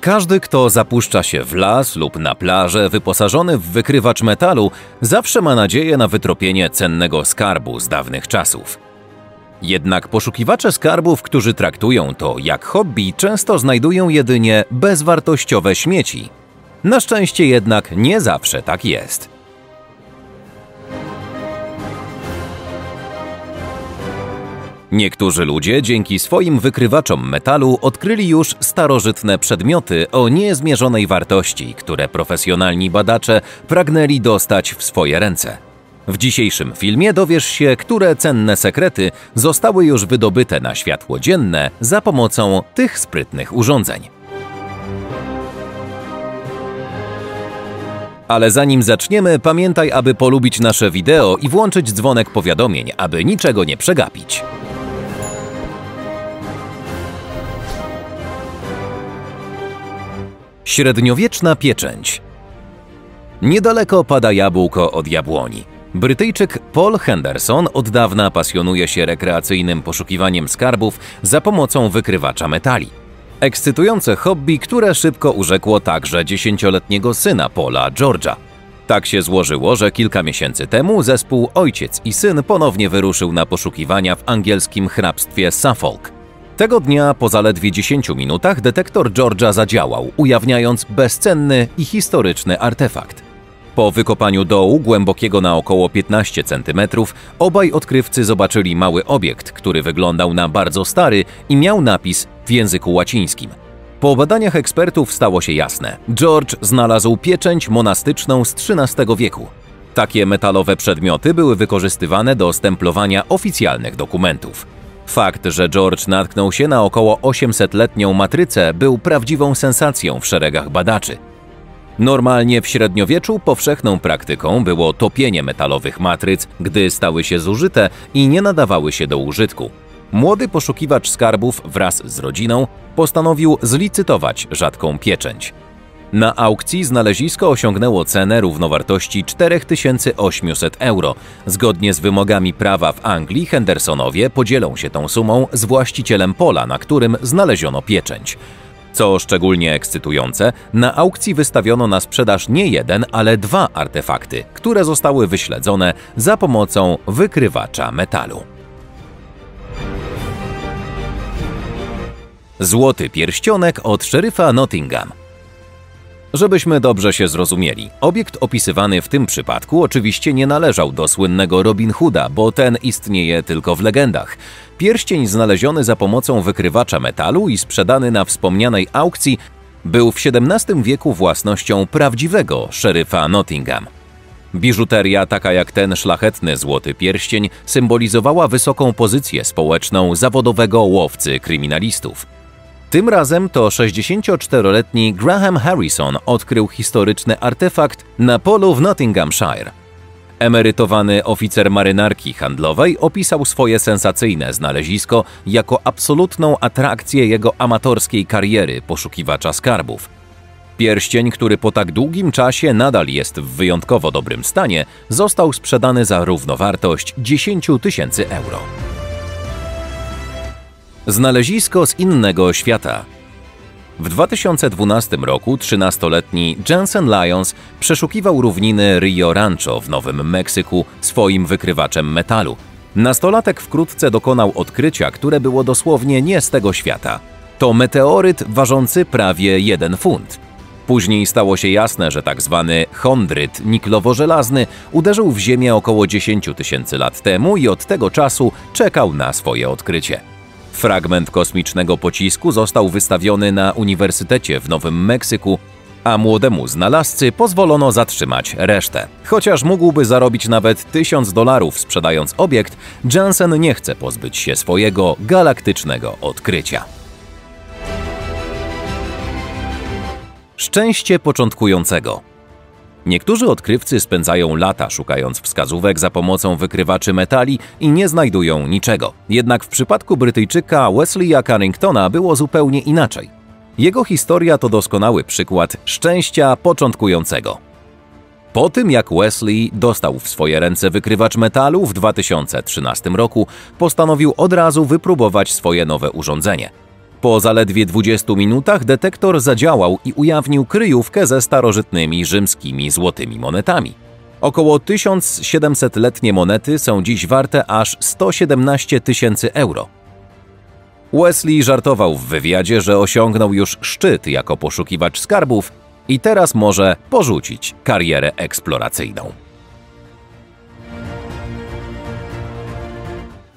Każdy, kto zapuszcza się w las lub na plażę wyposażony w wykrywacz metalu, zawsze ma nadzieję na wytropienie cennego skarbu z dawnych czasów. Jednak poszukiwacze skarbów, którzy traktują to jak hobby, często znajdują jedynie bezwartościowe śmieci. Na szczęście jednak nie zawsze tak jest. Niektórzy ludzie dzięki swoim wykrywaczom metalu odkryli już starożytne przedmioty o niezmierzonej wartości, które profesjonalni badacze pragnęli dostać w swoje ręce. W dzisiejszym filmie dowiesz się, które cenne sekrety zostały już wydobyte na światło dzienne za pomocą tych sprytnych urządzeń. Ale zanim zaczniemy, pamiętaj, aby polubić nasze wideo i włączyć dzwonek powiadomień, aby niczego nie przegapić. Średniowieczna pieczęć. Niedaleko pada jabłko od jabłoni. Brytyjczyk Paul Henderson od dawna pasjonuje się rekreacyjnym poszukiwaniem skarbów za pomocą wykrywacza metali. Ekscytujące hobby, które szybko urzekło także dziesięcioletniego syna Paula, George'a. Tak się złożyło, że kilka miesięcy temu zespół ojciec i syn ponownie wyruszył na poszukiwania w angielskim hrabstwie Suffolk. Tego dnia po zaledwie 10 minutach detektor George'a zadziałał, ujawniając bezcenny i historyczny artefakt. Po wykopaniu dołu, głębokiego na około 15 cm, obaj odkrywcy zobaczyli mały obiekt, który wyglądał na bardzo stary i miał napis w języku łacińskim. Po badaniach ekspertów stało się jasne. George znalazł pieczęć monastyczną z XIII wieku. Takie metalowe przedmioty były wykorzystywane do stemplowania oficjalnych dokumentów. Fakt, że George natknął się na około 800-letnią matrycę, był prawdziwą sensacją w szeregach badaczy. Normalnie w średniowieczu powszechną praktyką było topienie metalowych matryc, gdy stały się zużyte i nie nadawały się do użytku. Młody poszukiwacz skarbów wraz z rodziną postanowił zlicytować rzadką pieczęć. Na aukcji znalezisko osiągnęło cenę równowartości 4800 euro. Zgodnie z wymogami prawa w Anglii Hendersonowie podzielą się tą sumą z właścicielem pola, na którym znaleziono pieczęć. Co szczególnie ekscytujące, na aukcji wystawiono na sprzedaż nie jeden, ale dwa artefakty, które zostały wyśledzone za pomocą wykrywacza metalu. Złoty pierścionek od szeryfa Nottingham. Żebyśmy dobrze się zrozumieli, obiekt opisywany w tym przypadku oczywiście nie należał do słynnego Robin Hooda, bo ten istnieje tylko w legendach. Pierścień znaleziony za pomocą wykrywacza metalu i sprzedany na wspomnianej aukcji był w XVII wieku własnością prawdziwego szeryfa Nottingham. Biżuteria, taka jak ten szlachetny złoty pierścień, symbolizowała wysoką pozycję społeczną zawodowego łowcy kryminalistów. Tym razem to 64-letni Graham Harrison odkrył historyczny artefakt na polu w Nottinghamshire. Emerytowany oficer marynarki handlowej opisał swoje sensacyjne znalezisko jako absolutną atrakcję jego amatorskiej kariery poszukiwacza skarbów. Pierścień, który po tak długim czasie nadal jest w wyjątkowo dobrym stanie, został sprzedany za równowartość 10 tysięcy euro. Znalezisko z innego świata. W 2012 roku 13-letni Jensen Lyons przeszukiwał równiny Rio Rancho w Nowym Meksyku swoim wykrywaczem metalu. Nastolatek wkrótce dokonał odkrycia, które było dosłownie nie z tego świata. To meteoryt ważący prawie 1 funt. Później stało się jasne, że tak zwany chondryt niklowo-żelazny uderzył w Ziemię około 10 tysięcy lat temu i od tego czasu czekał na swoje odkrycie. Fragment kosmicznego pocisku został wystawiony na Uniwersytecie w Nowym Meksyku, a młodemu znalazcy pozwolono zatrzymać resztę. Chociaż mógłby zarobić nawet tysiąc dolarów sprzedając obiekt, Jansen nie chce pozbyć się swojego galaktycznego odkrycia. Szczęście początkującego Niektórzy odkrywcy spędzają lata szukając wskazówek za pomocą wykrywaczy metali i nie znajdują niczego. Jednak w przypadku Brytyjczyka Wesleya Carringtona było zupełnie inaczej. Jego historia to doskonały przykład szczęścia początkującego. Po tym jak Wesley dostał w swoje ręce wykrywacz metalu w 2013 roku, postanowił od razu wypróbować swoje nowe urządzenie. Po zaledwie 20 minutach detektor zadziałał i ujawnił kryjówkę ze starożytnymi rzymskimi złotymi monetami. Około 1700-letnie monety są dziś warte aż 117 tysięcy euro. Wesley żartował w wywiadzie, że osiągnął już szczyt jako poszukiwacz skarbów i teraz może porzucić karierę eksploracyjną.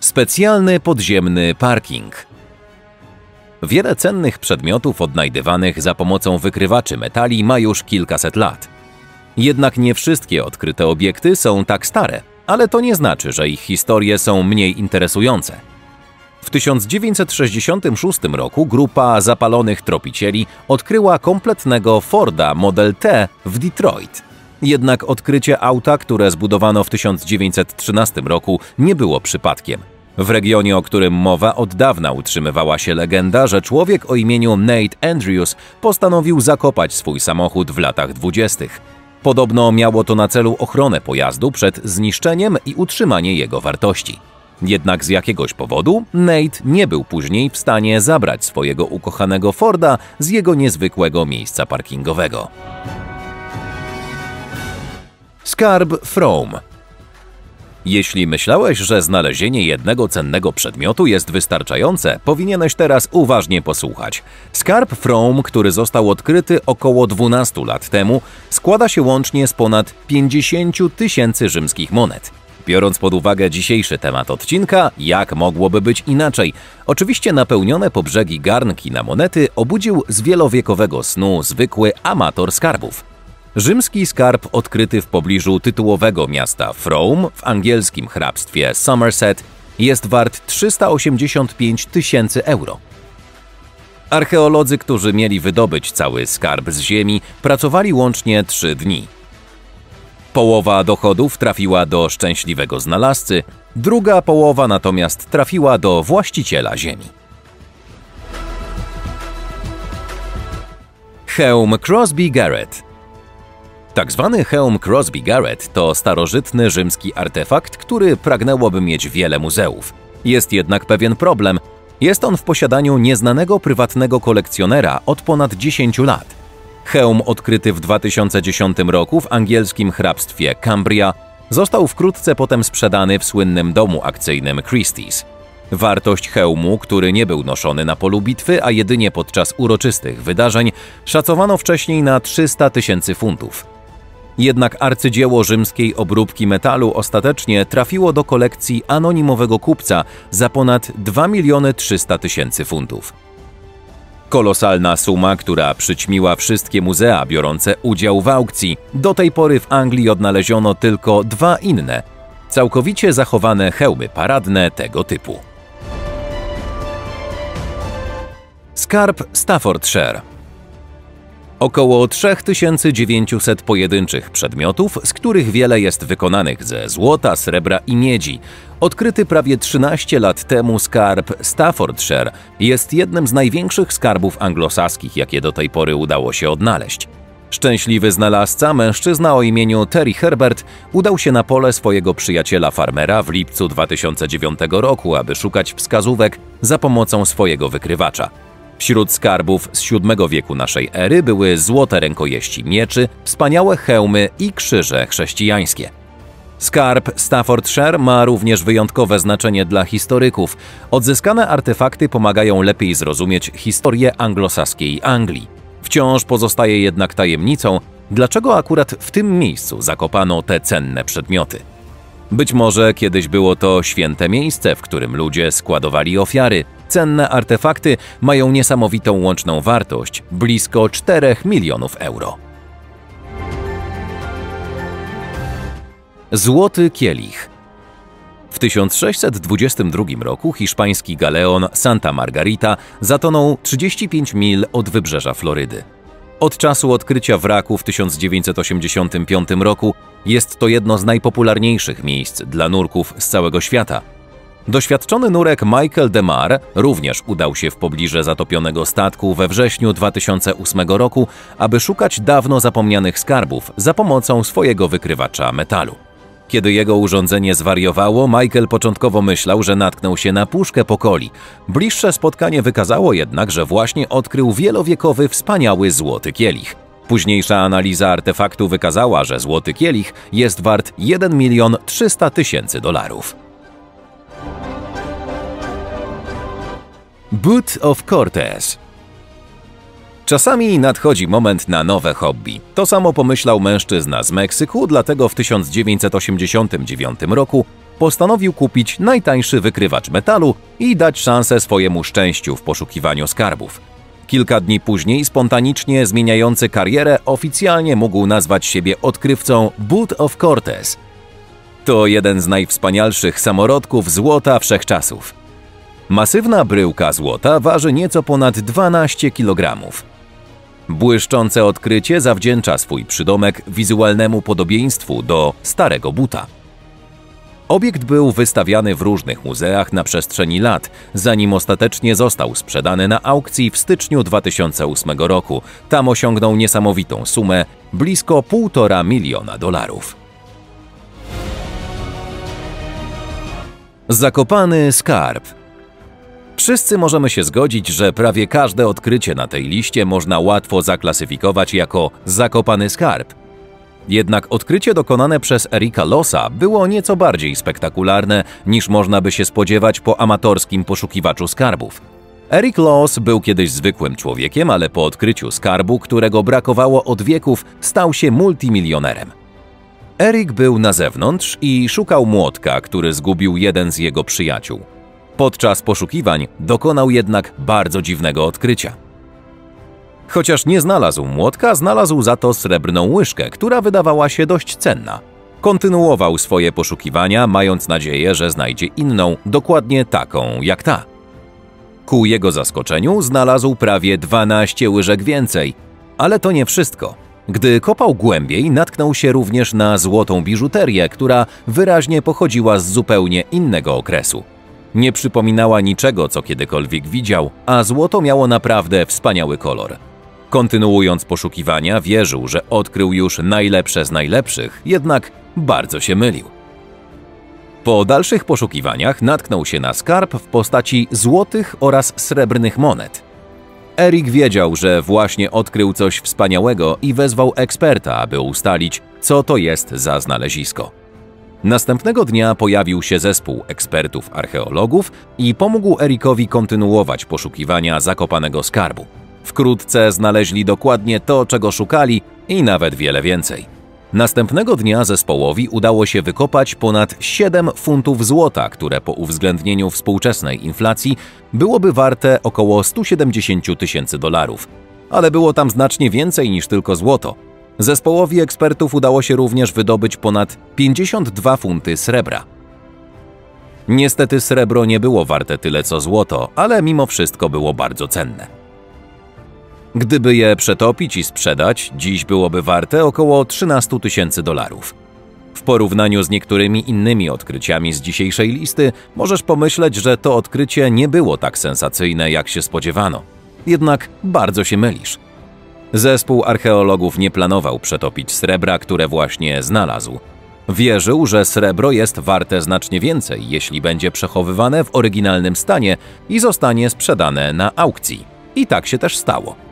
Specjalny podziemny parking. Wiele cennych przedmiotów odnajdywanych za pomocą wykrywaczy metali ma już kilkaset lat. Jednak nie wszystkie odkryte obiekty są tak stare, ale to nie znaczy, że ich historie są mniej interesujące. W 1966 roku grupa zapalonych tropicieli odkryła kompletnego Forda Model T w Detroit. Jednak odkrycie auta, które zbudowano w 1913 roku, nie było przypadkiem. W regionie, o którym mowa, od dawna utrzymywała się legenda, że człowiek o imieniu Nate Andrews postanowił zakopać swój samochód w latach dwudziestych. Podobno miało to na celu ochronę pojazdu przed zniszczeniem i utrzymanie jego wartości. Jednak z jakiegoś powodu Nate nie był później w stanie zabrać swojego ukochanego Forda z jego niezwykłego miejsca parkingowego. Skarb Frome jeśli myślałeś, że znalezienie jednego cennego przedmiotu jest wystarczające, powinieneś teraz uważnie posłuchać. Skarb Frome, który został odkryty około 12 lat temu, składa się łącznie z ponad 50 tysięcy rzymskich monet. Biorąc pod uwagę dzisiejszy temat odcinka, jak mogłoby być inaczej? Oczywiście napełnione po brzegi garnki na monety obudził z wielowiekowego snu zwykły amator skarbów. Rzymski skarb odkryty w pobliżu tytułowego miasta Frome w angielskim hrabstwie Somerset jest wart 385 tysięcy euro. Archeolodzy, którzy mieli wydobyć cały skarb z ziemi, pracowali łącznie trzy dni. Połowa dochodów trafiła do szczęśliwego znalazcy, druga połowa natomiast trafiła do właściciela ziemi. Hełm Crosby Garrett tak zwany hełm Crosby Garrett to starożytny rzymski artefakt, który pragnęłoby mieć wiele muzeów. Jest jednak pewien problem. Jest on w posiadaniu nieznanego prywatnego kolekcjonera od ponad 10 lat. Hełm odkryty w 2010 roku w angielskim hrabstwie Cambria został wkrótce potem sprzedany w słynnym domu akcyjnym Christie's. Wartość hełmu, który nie był noszony na polu bitwy, a jedynie podczas uroczystych wydarzeń, szacowano wcześniej na 300 tysięcy funtów. Jednak arcydzieło rzymskiej obróbki metalu ostatecznie trafiło do kolekcji anonimowego kupca za ponad 2 miliony 300 tysięcy funtów. Kolosalna suma, która przyćmiła wszystkie muzea biorące udział w aukcji. Do tej pory w Anglii odnaleziono tylko dwa inne, całkowicie zachowane hełmy paradne tego typu. Skarb Staffordshire Około 3900 pojedynczych przedmiotów, z których wiele jest wykonanych ze złota, srebra i miedzi. Odkryty prawie 13 lat temu skarb Staffordshire jest jednym z największych skarbów anglosaskich, jakie do tej pory udało się odnaleźć. Szczęśliwy znalazca, mężczyzna o imieniu Terry Herbert, udał się na pole swojego przyjaciela farmera w lipcu 2009 roku, aby szukać wskazówek za pomocą swojego wykrywacza. Wśród skarbów z VII wieku naszej ery były złote rękojeści mieczy, wspaniałe hełmy i krzyże chrześcijańskie. Skarb Staffordshire ma również wyjątkowe znaczenie dla historyków. Odzyskane artefakty pomagają lepiej zrozumieć historię anglosaskiej Anglii. Wciąż pozostaje jednak tajemnicą, dlaczego akurat w tym miejscu zakopano te cenne przedmioty. Być może kiedyś było to święte miejsce, w którym ludzie składowali ofiary. Cenne artefakty mają niesamowitą łączną wartość blisko 4 milionów euro. Złoty kielich. W 1622 roku hiszpański galeon Santa Margarita zatonął 35 mil od wybrzeża Florydy. Od czasu odkrycia wraku w 1985 roku jest to jedno z najpopularniejszych miejsc dla nurków z całego świata. Doświadczony nurek Michael DeMar również udał się w pobliże zatopionego statku we wrześniu 2008 roku, aby szukać dawno zapomnianych skarbów za pomocą swojego wykrywacza metalu. Kiedy jego urządzenie zwariowało, Michael początkowo myślał, że natknął się na puszkę pokoli. Bliższe spotkanie wykazało jednak, że właśnie odkrył wielowiekowy, wspaniały złoty kielich. Późniejsza analiza artefaktu wykazała, że złoty kielich jest wart 1 milion 300 tysięcy dolarów. Boot of Cortez Czasami nadchodzi moment na nowe hobby. To samo pomyślał mężczyzna z Meksyku, dlatego w 1989 roku postanowił kupić najtańszy wykrywacz metalu i dać szansę swojemu szczęściu w poszukiwaniu skarbów. Kilka dni później, spontanicznie zmieniający karierę, oficjalnie mógł nazwać siebie odkrywcą Boot of Cortez. To jeden z najwspanialszych samorodków złota wszechczasów. Masywna bryłka złota waży nieco ponad 12 kg. Błyszczące odkrycie zawdzięcza swój przydomek wizualnemu podobieństwu do starego buta. Obiekt był wystawiany w różnych muzeach na przestrzeni lat, zanim ostatecznie został sprzedany na aukcji w styczniu 2008 roku. Tam osiągnął niesamowitą sumę blisko 1,5 miliona dolarów. Zakopany skarb Wszyscy możemy się zgodzić, że prawie każde odkrycie na tej liście można łatwo zaklasyfikować jako zakopany skarb. Jednak odkrycie dokonane przez Erika Losa było nieco bardziej spektakularne niż można by się spodziewać po amatorskim poszukiwaczu skarbów. Eric Loss był kiedyś zwykłym człowiekiem, ale po odkryciu skarbu, którego brakowało od wieków, stał się multimilionerem. Eric był na zewnątrz i szukał młotka, który zgubił jeden z jego przyjaciół. Podczas poszukiwań dokonał jednak bardzo dziwnego odkrycia. Chociaż nie znalazł młotka, znalazł za to srebrną łyżkę, która wydawała się dość cenna. Kontynuował swoje poszukiwania, mając nadzieję, że znajdzie inną, dokładnie taką jak ta. Ku jego zaskoczeniu znalazł prawie 12 łyżek więcej, ale to nie wszystko. Gdy kopał głębiej, natknął się również na złotą biżuterię, która wyraźnie pochodziła z zupełnie innego okresu. Nie przypominała niczego, co kiedykolwiek widział, a złoto miało naprawdę wspaniały kolor. Kontynuując poszukiwania, wierzył, że odkrył już najlepsze z najlepszych, jednak bardzo się mylił. Po dalszych poszukiwaniach natknął się na skarb w postaci złotych oraz srebrnych monet. Erik wiedział, że właśnie odkrył coś wspaniałego i wezwał eksperta, aby ustalić, co to jest za znalezisko. Następnego dnia pojawił się zespół ekspertów archeologów i pomógł Erikowi kontynuować poszukiwania zakopanego skarbu. Wkrótce znaleźli dokładnie to, czego szukali i nawet wiele więcej. Następnego dnia zespołowi udało się wykopać ponad 7 funtów złota, które po uwzględnieniu współczesnej inflacji byłoby warte około 170 tysięcy dolarów. Ale było tam znacznie więcej niż tylko złoto. Zespołowi ekspertów udało się również wydobyć ponad 52 funty srebra. Niestety srebro nie było warte tyle co złoto, ale mimo wszystko było bardzo cenne. Gdyby je przetopić i sprzedać, dziś byłoby warte około 13 tysięcy dolarów. W porównaniu z niektórymi innymi odkryciami z dzisiejszej listy, możesz pomyśleć, że to odkrycie nie było tak sensacyjne, jak się spodziewano. Jednak bardzo się mylisz. Zespół archeologów nie planował przetopić srebra, które właśnie znalazł. Wierzył, że srebro jest warte znacznie więcej, jeśli będzie przechowywane w oryginalnym stanie i zostanie sprzedane na aukcji. I tak się też stało.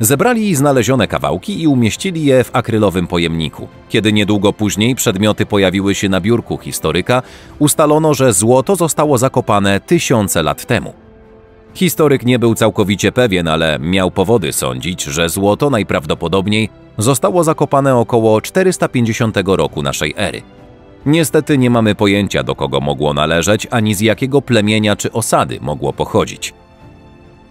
Zebrali znalezione kawałki i umieścili je w akrylowym pojemniku. Kiedy niedługo później przedmioty pojawiły się na biurku historyka, ustalono, że złoto zostało zakopane tysiące lat temu. Historyk nie był całkowicie pewien, ale miał powody sądzić, że złoto najprawdopodobniej zostało zakopane około 450 roku naszej ery. Niestety nie mamy pojęcia, do kogo mogło należeć, ani z jakiego plemienia czy osady mogło pochodzić.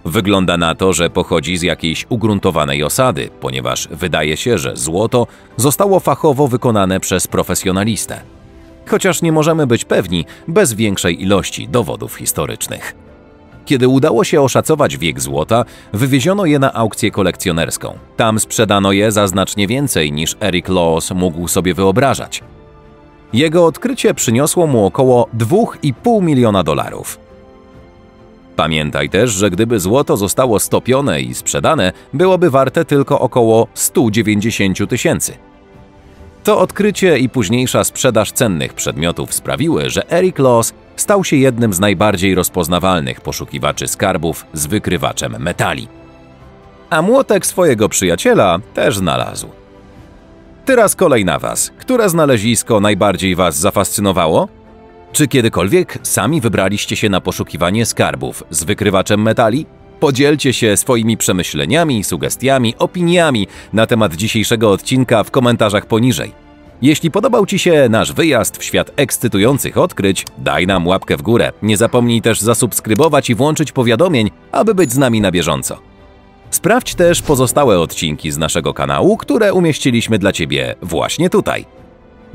Wygląda na to, że pochodzi z jakiejś ugruntowanej osady, ponieważ wydaje się, że złoto zostało fachowo wykonane przez profesjonalistę. Chociaż nie możemy być pewni bez większej ilości dowodów historycznych. Kiedy udało się oszacować wiek złota, wywieziono je na aukcję kolekcjonerską. Tam sprzedano je za znacznie więcej niż Eric Laws mógł sobie wyobrażać. Jego odkrycie przyniosło mu około 2,5 miliona dolarów. Pamiętaj też, że gdyby złoto zostało stopione i sprzedane, byłoby warte tylko około 190 tysięcy. To odkrycie i późniejsza sprzedaż cennych przedmiotów sprawiły, że Eric Loss stał się jednym z najbardziej rozpoznawalnych poszukiwaczy skarbów z wykrywaczem metali. A młotek swojego przyjaciela też znalazł. Teraz kolej na Was. Które znalezisko najbardziej Was zafascynowało? Czy kiedykolwiek sami wybraliście się na poszukiwanie skarbów z wykrywaczem metali? Podzielcie się swoimi przemyśleniami, sugestiami, opiniami na temat dzisiejszego odcinka w komentarzach poniżej. Jeśli podobał Ci się nasz wyjazd w świat ekscytujących odkryć, daj nam łapkę w górę. Nie zapomnij też zasubskrybować i włączyć powiadomień, aby być z nami na bieżąco. Sprawdź też pozostałe odcinki z naszego kanału, które umieściliśmy dla Ciebie właśnie tutaj.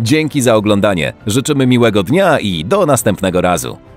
Dzięki za oglądanie, życzymy miłego dnia i do następnego razu.